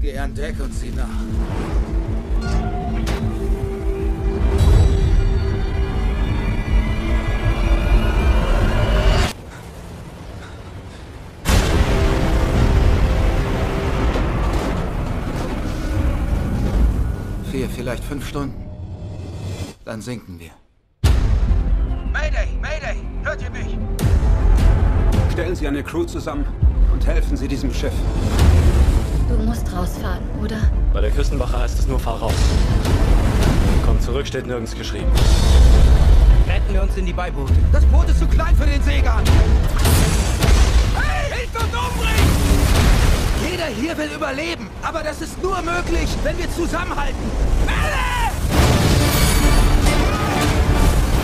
Deck und sieh nach. Vier, vielleicht fünf Stunden. Dann sinken wir. Mayday, Mayday, hört ihr mich? Stellen Sie eine Crew zusammen und helfen Sie diesem Schiff. Du musst rausfahren, oder? Bei der Küstenwache heißt es nur fahr raus. Komm zurück, steht nirgends geschrieben. Retten wir uns in die Beiboote. Das Boot ist zu klein für den Seegarn. Hey, hilft uns umbringen! Jeder hier will überleben, aber das ist nur möglich, wenn wir zusammenhalten. Melle!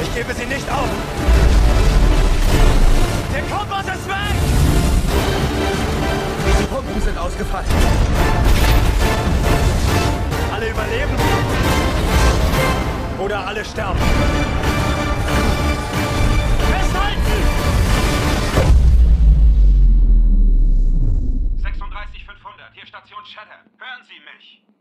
Ich gebe sie nicht auf! Ausgefallen. Alle überleben! Oder alle sterben! Festhalten! 36500, hier Station Shatter. Hören Sie mich.